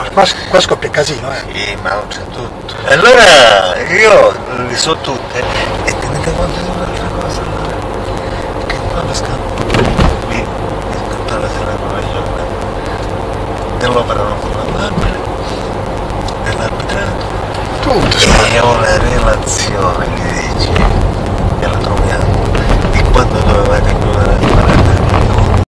Ma qua, qua scoppia il casino, eh. Sì, ma non c'è tutto. Allora io le so tutte e tenete conto di un'altra cosa allora. Che quando scappo lì mi scappa la sera provvigione dell'opera non con la mamma, dell'arbitrato. Tutto. E ho la relazione,